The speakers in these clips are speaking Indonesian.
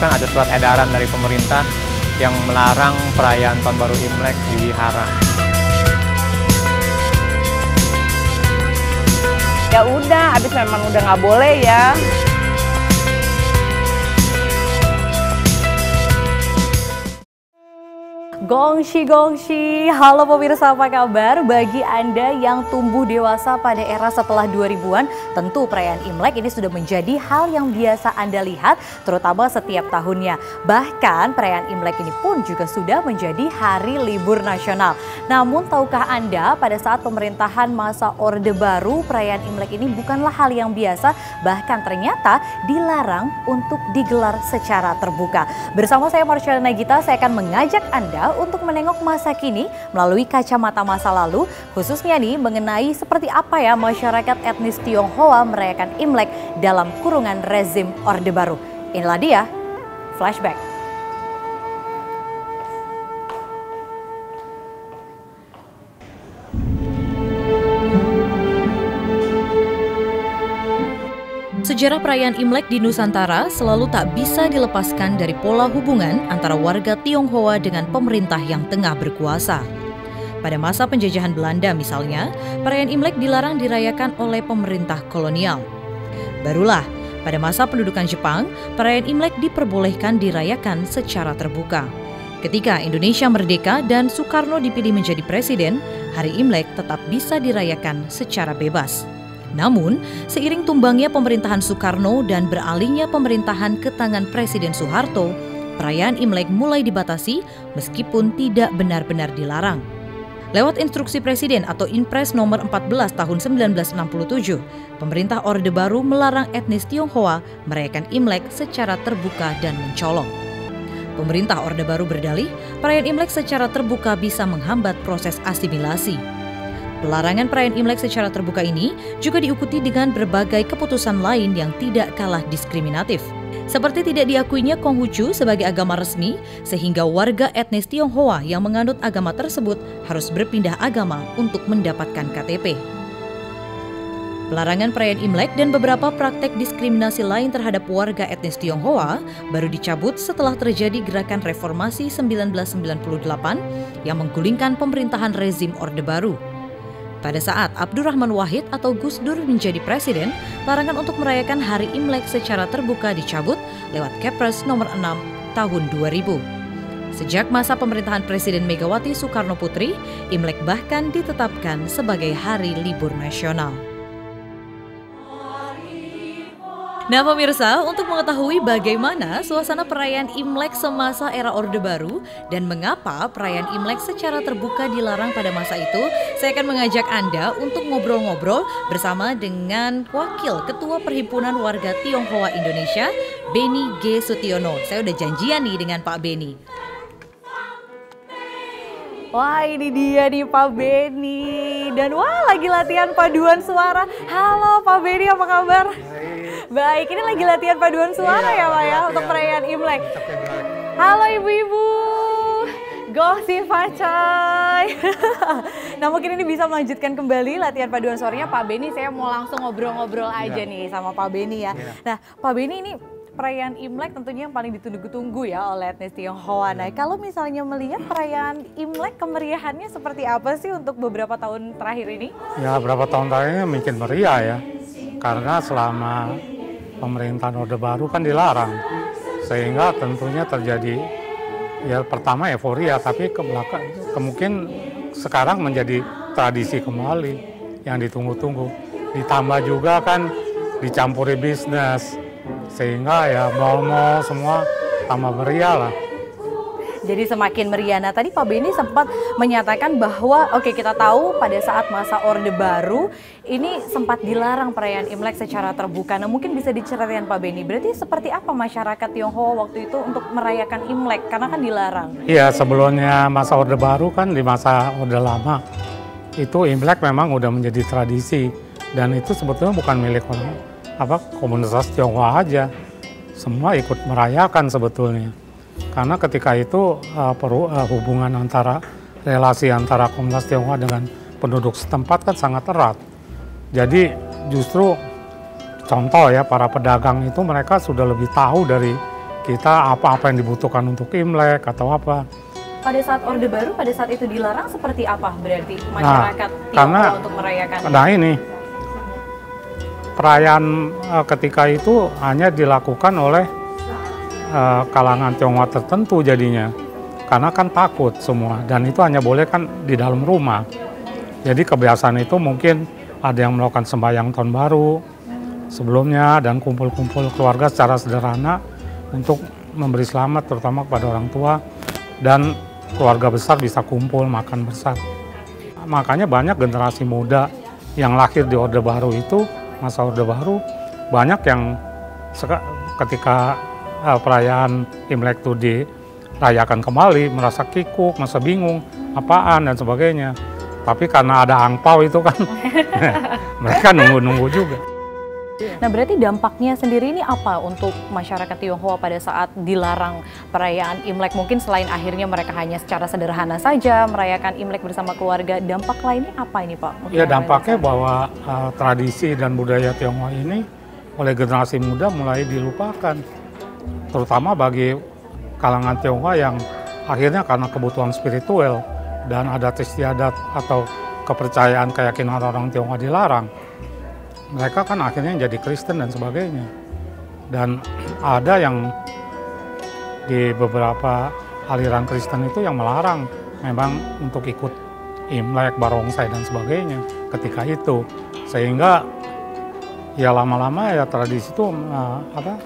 kan ada surat edaran dari pemerintah yang melarang perayaan Tahun Baru Imlek di wihara. Ya udah, abis memang udah nggak boleh ya. Gongshi Gongshi, halo pemirsa apa kabar? Bagi Anda yang tumbuh dewasa pada era setelah 2000-an, tentu perayaan Imlek ini sudah menjadi hal yang biasa Anda lihat, terutama setiap tahunnya. Bahkan perayaan Imlek ini pun juga sudah menjadi hari libur nasional. Namun tahukah Anda pada saat pemerintahan masa Orde Baru, perayaan Imlek ini bukanlah hal yang biasa, bahkan ternyata dilarang untuk digelar secara terbuka. Bersama saya Marcelina Nagita, saya akan mengajak Anda untuk menengok masa kini melalui kacamata masa lalu, khususnya nih mengenai seperti apa ya masyarakat etnis Tionghoa merayakan Imlek dalam kurungan rezim Orde Baru. Inilah dia, flashback. Sejarah perayaan Imlek di Nusantara selalu tak bisa dilepaskan dari pola hubungan antara warga Tionghoa dengan pemerintah yang tengah berkuasa. Pada masa penjajahan Belanda misalnya, perayaan Imlek dilarang dirayakan oleh pemerintah kolonial. Barulah, pada masa pendudukan Jepang, perayaan Imlek diperbolehkan dirayakan secara terbuka. Ketika Indonesia merdeka dan Soekarno dipilih menjadi presiden, hari Imlek tetap bisa dirayakan secara bebas. Namun, seiring tumbangnya pemerintahan Soekarno dan beralihnya pemerintahan ke tangan Presiden Soeharto, perayaan Imlek mulai dibatasi meskipun tidak benar-benar dilarang. Lewat instruksi Presiden atau Inpres nomor 14 tahun 1967, pemerintah Orde Baru melarang etnis Tionghoa merayakan Imlek secara terbuka dan mencolok. Pemerintah Orde Baru berdalih, perayaan Imlek secara terbuka bisa menghambat proses asimilasi. Pelarangan perayaan Imlek secara terbuka ini juga diikuti dengan berbagai keputusan lain yang tidak kalah diskriminatif. Seperti tidak diakuinya Konghucu sebagai agama resmi, sehingga warga etnis Tionghoa yang menganut agama tersebut harus berpindah agama untuk mendapatkan KTP. Pelarangan perayaan Imlek dan beberapa praktek diskriminasi lain terhadap warga etnis Tionghoa baru dicabut setelah terjadi gerakan reformasi 1998 yang menggulingkan pemerintahan rezim Orde Baru. Pada saat Abdurrahman Wahid atau Gus Dur menjadi presiden, larangan untuk merayakan Hari Imlek secara terbuka dicabut lewat Kepres nomor 6 tahun 2000. Sejak masa pemerintahan Presiden Megawati Soekarno Putri, Imlek bahkan ditetapkan sebagai hari libur nasional. Nah pemirsa, untuk mengetahui bagaimana suasana perayaan Imlek semasa era Orde Baru dan mengapa perayaan Imlek secara terbuka dilarang pada masa itu, saya akan mengajak Anda untuk ngobrol-ngobrol bersama dengan Wakil Ketua Perhimpunan Warga Tionghoa Indonesia, Beni G. Sutiono. Saya udah janjian nih dengan Pak Beni. Wah ini dia nih Pak Beni dan wah lagi latihan paduan suara. Halo Pak Beni apa kabar? Baik, ini lagi latihan paduan suara iya, ya Pak ya untuk perayaan Imlek. Halo ibu-ibu. Goh si Facai. nah mungkin ini bisa melanjutkan kembali latihan paduan suaranya Pak Beni. Saya mau langsung ngobrol-ngobrol aja yeah. nih sama Pak Beni ya. Yeah. Nah Pak Beni ini perayaan Imlek tentunya yang paling ditunggu-tunggu ya oleh etnis Tionghoa. Nah, kalau misalnya melihat perayaan Imlek kemeriahannya seperti apa sih untuk beberapa tahun terakhir ini? Ya, beberapa tahun terakhir ini mungkin meriah ya. Karena selama pemerintahan Orde Baru kan dilarang. Sehingga tentunya terjadi ya pertama euforia tapi ke belakang kemungkinan sekarang menjadi tradisi kembali yang ditunggu-tunggu. Ditambah juga kan dicampuri bisnis sehingga ya mal-mal semua tambah meriah lah. Jadi semakin meriah. Nah tadi Pak Beni sempat menyatakan bahwa oke okay, kita tahu pada saat masa Orde Baru ini sempat dilarang perayaan Imlek secara terbuka. Nah mungkin bisa diceritakan Pak Beni, berarti seperti apa masyarakat Tionghoa waktu itu untuk merayakan Imlek karena kan dilarang? Iya sebelumnya masa Orde Baru kan di masa Orde Lama itu Imlek memang udah menjadi tradisi dan itu sebetulnya bukan milik orang apa komunitas Tionghoa aja semua ikut merayakan sebetulnya karena ketika itu uh, peru, uh, hubungan antara relasi antara komunitas Tionghoa dengan penduduk setempat kan sangat erat jadi justru contoh ya para pedagang itu mereka sudah lebih tahu dari kita apa-apa yang dibutuhkan untuk Imlek atau apa. Pada saat Orde Baru, pada saat itu dilarang seperti apa berarti Nah, masyarakat karena- Tionghoa untuk merayakan? Nah ini perayaan eh, ketika itu hanya dilakukan oleh eh, kalangan Tionghoa tertentu jadinya, karena kan takut semua dan itu hanya boleh kan di dalam rumah. Jadi kebiasaan itu mungkin ada yang melakukan sembahyang tahun baru sebelumnya dan kumpul-kumpul keluarga secara sederhana untuk memberi selamat terutama kepada orang tua dan keluarga besar bisa kumpul makan bersama. Makanya banyak generasi muda yang lahir di Orde Baru itu, masa Orde Baru, banyak yang ketika eh, perayaan Imlek itu dirayakan kembali, merasa kikuk, merasa bingung, apaan dan sebagainya. Tapi karena ada angpau itu kan, mereka nunggu-nunggu juga. Nah, berarti dampaknya sendiri ini apa untuk masyarakat Tionghoa pada saat dilarang perayaan Imlek? Mungkin selain akhirnya mereka hanya secara sederhana saja merayakan Imlek bersama keluarga, dampak lainnya apa ini Pak? Mungkin Ya dampaknya bahwa uh, tradisi dan budaya Tionghoa ini oleh generasi muda mulai dilupakan, terutama bagi kalangan Tionghoa yang akhirnya karena kebutuhan spiritual dan adat istiadat atau kepercayaan keyakinan orang Tionghoa dilarang, mereka kan akhirnya jadi Kristen dan sebagainya. Dan ada yang di beberapa aliran Kristen itu yang melarang memang untuk ikut Imlek, barongsai dan sebagainya ketika itu sehingga ya lama-lama ya tradisi itu eh, apa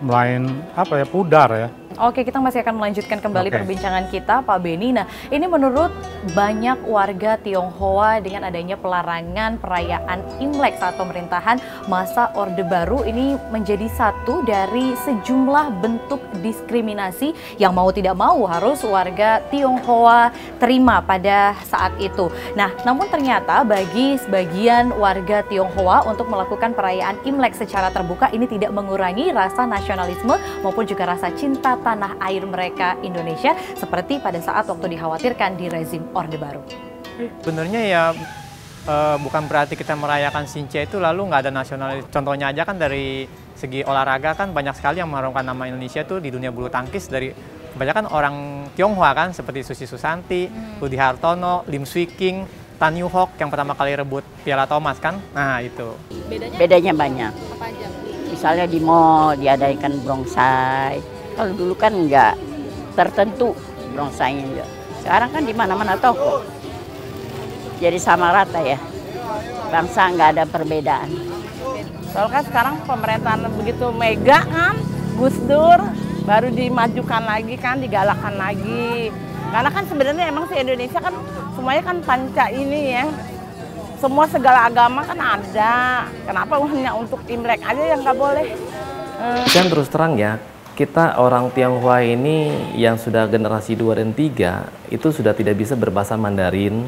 melain apa ya pudar ya Oke, kita masih akan melanjutkan kembali Oke. perbincangan kita, Pak Beni. Nah, ini menurut banyak warga Tionghoa dengan adanya pelarangan perayaan Imlek saat pemerintahan masa Orde Baru ini menjadi satu dari sejumlah bentuk diskriminasi yang mau tidak mau harus warga Tionghoa terima pada saat itu. Nah, namun ternyata bagi sebagian warga Tionghoa untuk melakukan perayaan Imlek secara terbuka ini tidak mengurangi rasa nasionalisme maupun juga rasa cinta tanah air mereka Indonesia seperti pada saat waktu dikhawatirkan di rezim Orde Baru. Sebenarnya ya eh, bukan berarti kita merayakan Sinche itu lalu nggak ada nasionalis. Contohnya aja kan dari segi olahraga kan banyak sekali yang mengharumkan nama Indonesia tuh di dunia bulu tangkis dari kebanyakan orang Tionghoa kan seperti Susi Susanti, Budi Hartono, Lim Swee King, Tan Yu Hok yang pertama kali rebut Piala Thomas kan. Nah itu. bedanya banyak. Misalnya di mall diadakan brongsai. Kalau dulu kan nggak tertentu brongsainya. juga. Sekarang kan di mana-mana toko. Jadi sama rata ya. Bangsa nggak ada perbedaan. Soalnya kan sekarang pemerintahan begitu mega kan, Gus Dur baru dimajukan lagi kan, digalakan lagi. Karena kan sebenarnya emang si Indonesia kan semuanya kan panca ini ya. Semua segala agama kan ada. Kenapa hanya untuk Imlek aja yang nggak boleh? Eh, Dan terus terang ya, kita orang Tionghoa ini yang sudah generasi 2 dan 3 itu sudah tidak bisa berbahasa Mandarin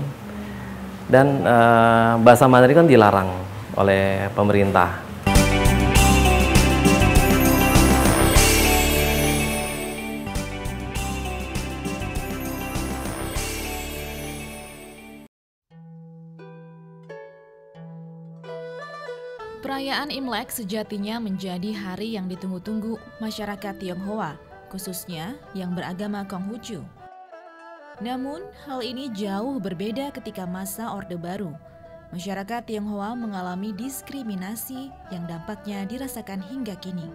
dan eh, bahasa Mandarin kan dilarang oleh pemerintah. Perayaan Imlek sejatinya menjadi hari yang ditunggu-tunggu masyarakat Tionghoa, khususnya yang beragama Konghucu. Namun, hal ini jauh berbeda ketika masa Orde Baru. Masyarakat Tionghoa mengalami diskriminasi yang dampaknya dirasakan hingga kini.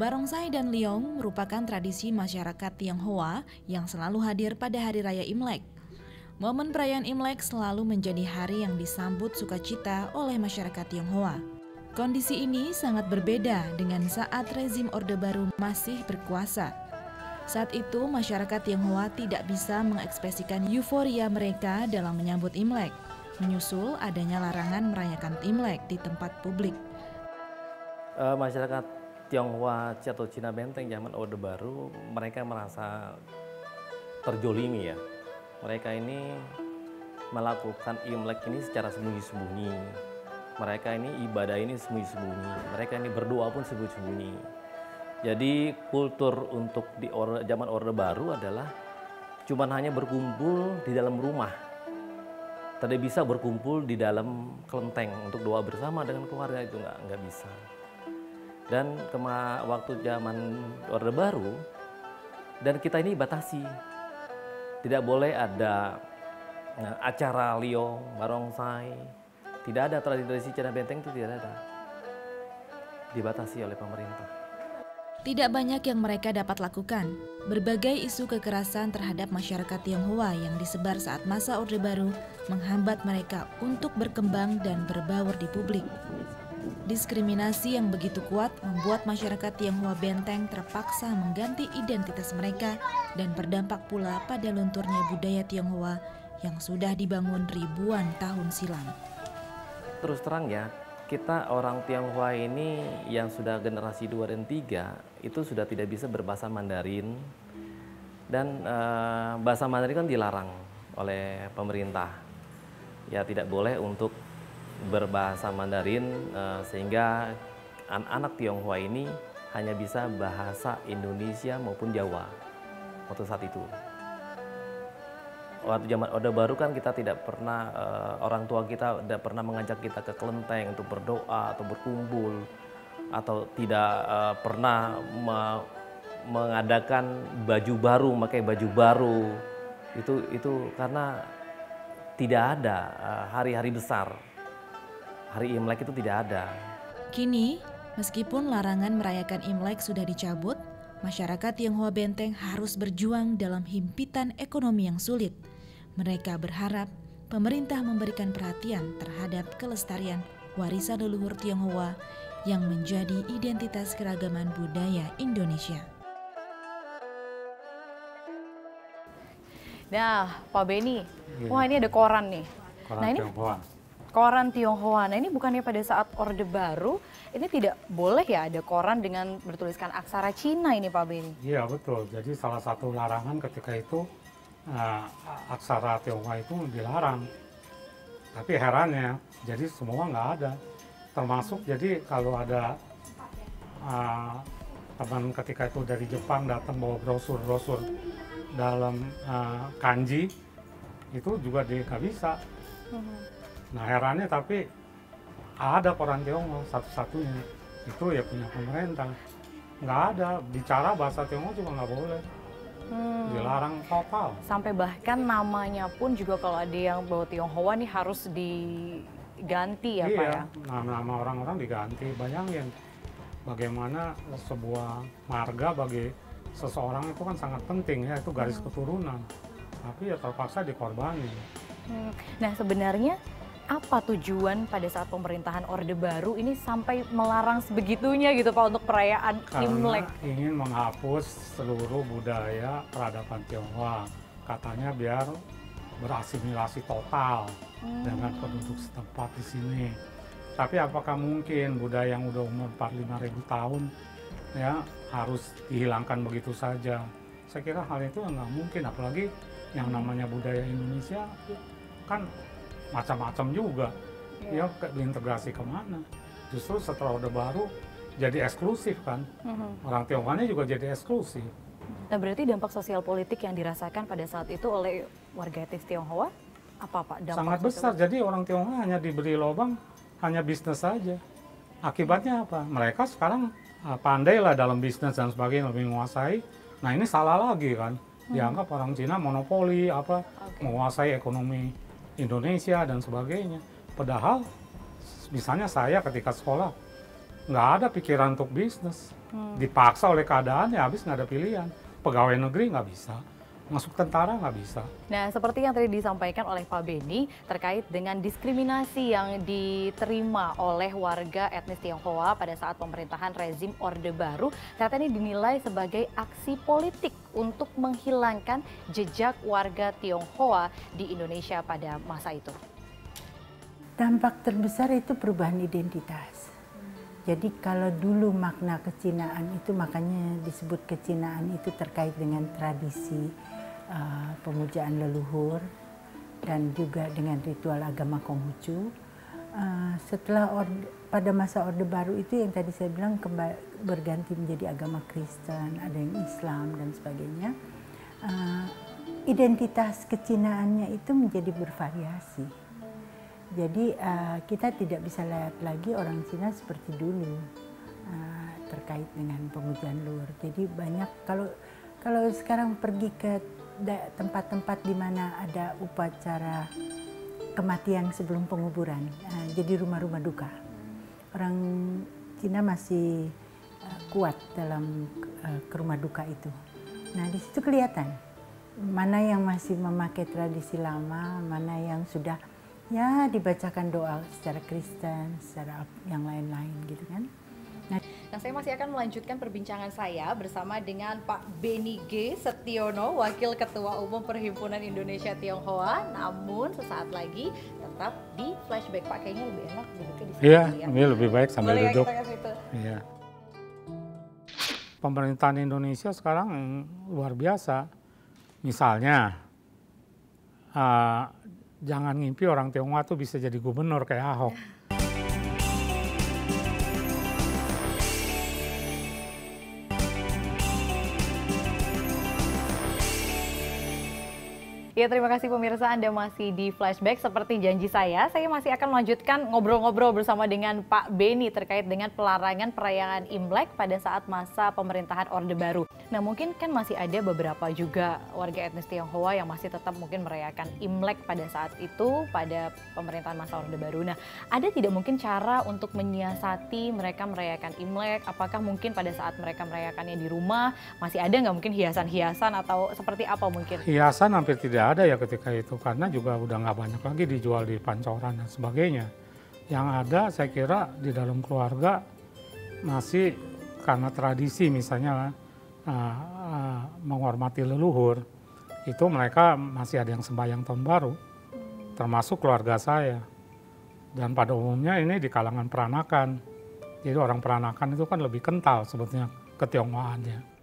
Barongsai dan Liong merupakan tradisi masyarakat Tionghoa yang selalu hadir pada hari raya Imlek. Momen perayaan Imlek selalu menjadi hari yang disambut sukacita oleh masyarakat Tionghoa. Kondisi ini sangat berbeda dengan saat rezim Orde Baru masih berkuasa. Saat itu, masyarakat Tionghoa tidak bisa mengekspresikan euforia mereka dalam menyambut Imlek, menyusul adanya larangan merayakan Imlek di tempat publik. Eh, masyarakat Tionghoa atau Cina Benteng zaman Orde Baru, mereka merasa terjolimi ya. Mereka ini melakukan Imlek ini secara sembunyi-sembunyi. Mereka ini ibadah ini sembunyi-sembunyi. Mereka ini berdoa pun sembunyi-sembunyi. Jadi kultur untuk di orde, zaman Orde Baru adalah cuman hanya berkumpul di dalam rumah. Tidak bisa berkumpul di dalam kelenteng untuk doa bersama dengan keluarga itu nggak nggak bisa. dan kema waktu zaman Orde Baru dan kita ini batasi tidak boleh ada nah, acara liong, barongsai, tidak ada tradisi Cina Benteng itu tidak ada dibatasi oleh pemerintah. Tidak banyak yang mereka dapat lakukan. Berbagai isu kekerasan terhadap masyarakat Tionghoa yang disebar saat masa Orde Baru menghambat mereka untuk berkembang dan berbaur di publik. Diskriminasi yang begitu kuat membuat masyarakat Tionghoa Benteng terpaksa mengganti identitas mereka dan berdampak pula pada lunturnya budaya Tionghoa yang sudah dibangun ribuan tahun silam. Terus terang ya, kita orang Tionghoa ini yang sudah generasi 2 dan 3 itu sudah tidak bisa berbahasa Mandarin dan e, bahasa Mandarin kan dilarang oleh pemerintah. Ya tidak boleh untuk berbahasa Mandarin uh, sehingga anak-anak Tionghoa ini hanya bisa bahasa Indonesia maupun Jawa waktu saat itu. Waktu zaman Orde Baru kan kita tidak pernah uh, orang tua kita tidak pernah mengajak kita ke kelenteng untuk berdoa atau berkumpul atau tidak uh, pernah me mengadakan baju baru, pakai baju baru. Itu itu karena tidak ada hari-hari uh, besar hari Imlek itu tidak ada. Kini, meskipun larangan merayakan Imlek sudah dicabut, masyarakat Tionghoa Benteng harus berjuang dalam himpitan ekonomi yang sulit. Mereka berharap pemerintah memberikan perhatian terhadap kelestarian warisan leluhur Tionghoa yang menjadi identitas keragaman budaya Indonesia. Nah, Pak Beni, iya. wah ini ada koran nih. Koran nah ini Tionghoa koran Tionghoa. Nah ini bukannya pada saat Orde Baru ini tidak boleh ya ada koran dengan bertuliskan aksara Cina ini Pak Beni? Iya betul. Jadi salah satu larangan ketika itu uh, aksara Tionghoa itu dilarang. Tapi herannya, jadi semua nggak ada. Termasuk jadi kalau ada uh, teman ketika itu dari Jepang datang bawa brosur-brosur dalam uh, kanji itu juga nggak bisa. Hmm. Nah herannya tapi ada koran Tionghoa satu-satunya itu ya punya pemerintah. Nggak ada bicara bahasa Tionghoa juga nggak boleh. Hmm. Dilarang total. Sampai bahkan namanya pun juga kalau ada yang bawa Tionghoa nih harus diganti ya iya, Pak ya? nama-nama orang-orang diganti. Bayangin bagaimana sebuah marga bagi seseorang itu kan sangat penting ya, itu garis hmm. keturunan. Tapi ya terpaksa dikorbani. Hmm. Nah sebenarnya apa tujuan pada saat pemerintahan Orde Baru ini sampai melarang sebegitunya gitu Pak untuk perayaan Karena Imlek? ingin menghapus seluruh budaya peradaban Tionghoa. Katanya biar berasimilasi total hmm. dengan penduduk setempat di sini. Tapi apakah mungkin budaya yang udah umur 45 ribu tahun ya harus dihilangkan begitu saja? Saya kira hal itu nggak mungkin, apalagi yang namanya budaya Indonesia kan macam-macam juga. Yeah. Ya diintegrasi ke mana? Justru setelah Orde Baru jadi eksklusif kan. Mm-hmm. Orang Tionghoa juga jadi eksklusif. Nah berarti dampak sosial politik yang dirasakan pada saat itu oleh warga etnis Tionghoa apa Pak? Dampak Sangat besar. Politik? Jadi orang Tionghoa hanya diberi lubang, hanya bisnis saja. Akibatnya apa? Mereka sekarang uh, pandai lah dalam bisnis dan sebagainya lebih menguasai. Nah ini salah lagi kan. Hmm. Dianggap hmm. orang Cina monopoli apa okay. menguasai ekonomi Indonesia dan sebagainya. Padahal misalnya saya ketika sekolah nggak ada pikiran untuk bisnis, hmm. dipaksa oleh keadaan ya habis nggak ada pilihan. Pegawai negeri nggak bisa, masuk tentara nggak bisa. Nah, seperti yang tadi disampaikan oleh Pak Beni terkait dengan diskriminasi yang diterima oleh warga etnis Tionghoa pada saat pemerintahan rezim Orde Baru, ternyata ini dinilai sebagai aksi politik untuk menghilangkan jejak warga Tionghoa di Indonesia pada masa itu. Dampak terbesar itu perubahan identitas. Jadi kalau dulu makna kecinaan itu makanya disebut kecinaan itu terkait dengan tradisi, uh, pemujaan leluhur dan juga dengan ritual agama Konghucu. Uh, setelah orde, pada masa Orde Baru itu yang tadi saya bilang berganti menjadi agama Kristen, ada yang Islam dan sebagainya. Uh, identitas kecinaannya itu menjadi bervariasi. Jadi uh, kita tidak bisa lihat lagi orang Cina seperti dulu. Uh, terkait dengan pengujian luar. Jadi banyak kalau kalau sekarang pergi ke tempat-tempat di mana ada upacara kematian sebelum penguburan, uh, jadi rumah-rumah duka. Orang Cina masih uh, kuat dalam uh, ke rumah duka itu. Nah di situ kelihatan mana yang masih memakai tradisi lama, mana yang sudah ya dibacakan doa secara Kristen, secara yang lain-lain gitu kan. Nah, nah, saya masih akan melanjutkan perbincangan saya bersama dengan Pak Beni G. Setiono, Wakil Ketua Umum Perhimpunan Indonesia Tionghoa. Namun sesaat lagi tetap di flashback Pak, kayaknya lebih enak duduknya di sini. Iya, ya. ini lebih baik sambil Boleh duduk. Kita Iya. Pemerintahan Indonesia sekarang luar biasa. Misalnya, uh, jangan ngimpi orang Tionghoa tuh bisa jadi gubernur kayak Ahok. Ya terima kasih pemirsa Anda masih di Flashback seperti janji saya. Saya masih akan melanjutkan ngobrol-ngobrol bersama dengan Pak Beni terkait dengan pelarangan perayaan Imlek pada saat masa pemerintahan Orde Baru. Nah mungkin kan masih ada beberapa juga warga etnis Tionghoa yang masih tetap mungkin merayakan Imlek pada saat itu pada pemerintahan masa Orde Baru. Nah ada tidak mungkin cara untuk menyiasati mereka merayakan Imlek? Apakah mungkin pada saat mereka merayakannya di rumah masih ada nggak mungkin hiasan-hiasan atau seperti apa mungkin? Hiasan hampir tidak ada ya ketika itu karena juga udah nggak banyak lagi dijual di pancoran dan sebagainya. Yang ada saya kira di dalam keluarga masih karena tradisi misalnya uh, uh, menghormati leluhur itu mereka masih ada yang sembahyang tahun baru termasuk keluarga saya dan pada umumnya ini di kalangan peranakan jadi orang peranakan itu kan lebih kental sebetulnya ketionghoaannya.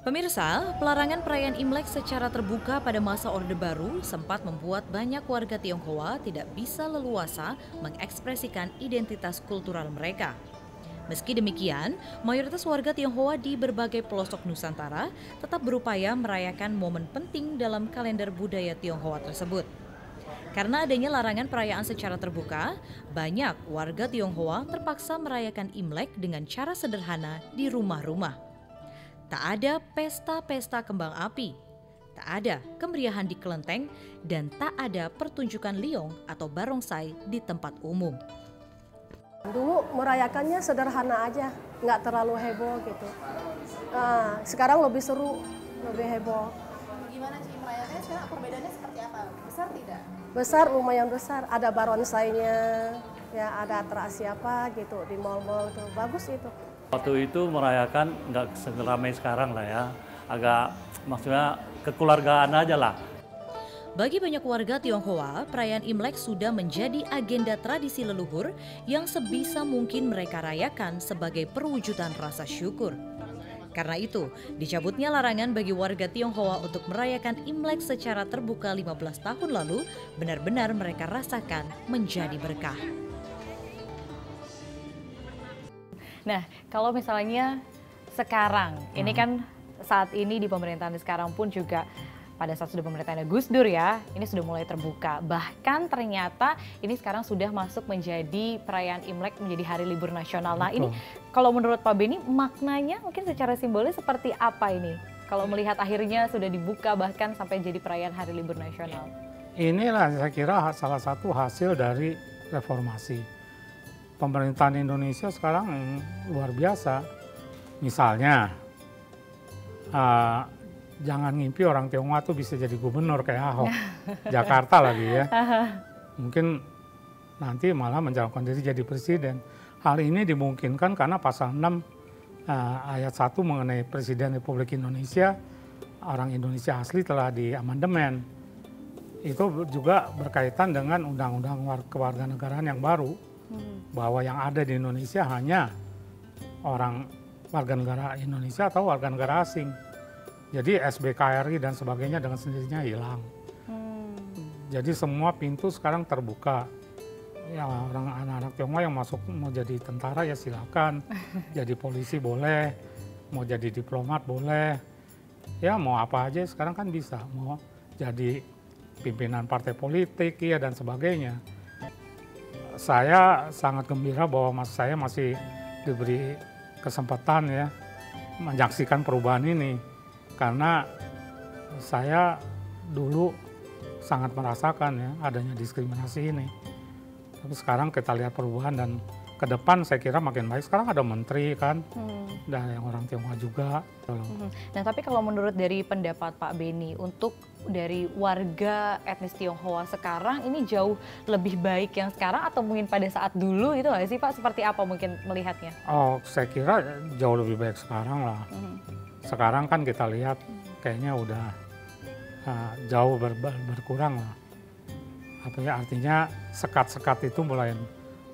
Pemirsa, pelarangan perayaan Imlek secara terbuka pada masa Orde Baru sempat membuat banyak warga Tionghoa tidak bisa leluasa mengekspresikan identitas kultural mereka. Meski demikian, mayoritas warga Tionghoa di berbagai pelosok Nusantara tetap berupaya merayakan momen penting dalam kalender budaya Tionghoa tersebut. Karena adanya larangan perayaan secara terbuka, banyak warga Tionghoa terpaksa merayakan Imlek dengan cara sederhana di rumah-rumah. Tak ada pesta-pesta kembang api, tak ada kemeriahan di kelenteng, dan tak ada pertunjukan liong atau barongsai di tempat umum. Dulu merayakannya sederhana aja, nggak terlalu heboh gitu. Nah, sekarang lebih seru, lebih heboh. Gimana sih merayakannya sekarang perbedaannya seperti apa? Besar tidak? Besar, lumayan besar. Ada barongsainya, ya ada atraksi apa gitu di mall-mall tuh. Bagus itu. Waktu itu merayakan nggak seramai sekarang lah ya, agak maksudnya kekeluargaan aja lah. Bagi banyak warga Tionghoa, perayaan Imlek sudah menjadi agenda tradisi leluhur yang sebisa mungkin mereka rayakan sebagai perwujudan rasa syukur. Karena itu, dicabutnya larangan bagi warga Tionghoa untuk merayakan Imlek secara terbuka 15 tahun lalu benar-benar mereka rasakan menjadi berkah. Nah, kalau misalnya sekarang, hmm. ini kan saat ini di pemerintahan sekarang pun juga pada saat sudah pemerintahan Gus Dur ya, ini sudah mulai terbuka. Bahkan ternyata ini sekarang sudah masuk menjadi perayaan Imlek menjadi hari libur nasional. Nah ini kalau menurut Pak Beni maknanya mungkin secara simbolis seperti apa ini? Kalau melihat akhirnya sudah dibuka bahkan sampai jadi perayaan hari libur nasional. Inilah saya kira salah satu hasil dari reformasi pemerintahan Indonesia sekarang luar biasa. Misalnya, uh, jangan ngimpi orang Tionghoa tuh bisa jadi gubernur kayak Ahok, Jakarta lagi ya. Mungkin nanti malah mencalonkan diri jadi presiden. Hal ini dimungkinkan karena pasal 6 uh, ayat 1 mengenai Presiden Republik Indonesia, orang Indonesia asli telah diamandemen. Itu juga berkaitan dengan undang-undang kewarganegaraan yang baru. Bahwa yang ada di Indonesia hanya orang warga negara Indonesia atau warga negara asing. Jadi SBKRI dan sebagainya dengan sendirinya hilang. Hmm. Jadi semua pintu sekarang terbuka. Ya orang anak-anak Tionghoa yang masuk mau jadi tentara ya silakan, jadi polisi boleh, mau jadi diplomat boleh, ya mau apa aja sekarang kan bisa, mau jadi pimpinan partai politik ya dan sebagainya saya sangat gembira bahwa mas saya masih diberi kesempatan ya menyaksikan perubahan ini karena saya dulu sangat merasakan ya adanya diskriminasi ini. Tapi sekarang kita lihat perubahan dan ke depan saya kira makin baik. Sekarang ada menteri kan, hmm. dan yang orang Tionghoa juga. Hmm. Nah tapi kalau menurut dari pendapat Pak Beni, untuk dari warga etnis Tionghoa sekarang ini jauh lebih baik yang sekarang atau mungkin pada saat dulu itu nggak sih Pak? Seperti apa mungkin melihatnya? Oh saya kira jauh lebih baik sekarang lah. Hmm. Sekarang kan kita lihat kayaknya udah uh, jauh ber, berkurang lah. Apa ya artinya sekat-sekat itu mulai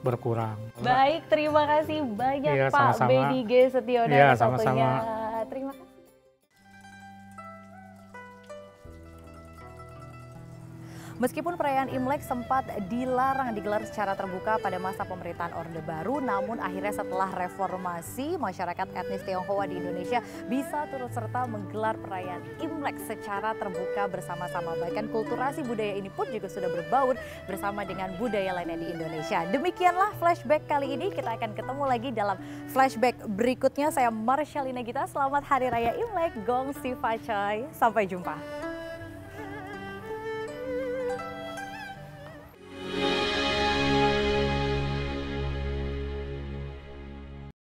berkurang. Baik, terima kasih banyak ya, Pak Beni G. Setiono ya, sama-sama. Terima kasih. Meskipun perayaan Imlek sempat dilarang digelar secara terbuka pada masa pemerintahan Orde Baru, namun akhirnya setelah reformasi, masyarakat etnis Tionghoa di Indonesia bisa turut serta menggelar perayaan Imlek secara terbuka bersama-sama. Bahkan kulturasi budaya ini pun juga sudah berbaur bersama dengan budaya lainnya di Indonesia. Demikianlah flashback kali ini. Kita akan ketemu lagi dalam flashback berikutnya. Saya Marshallina Gita. Selamat Hari Raya Imlek. Gong Si Facai. Sampai jumpa.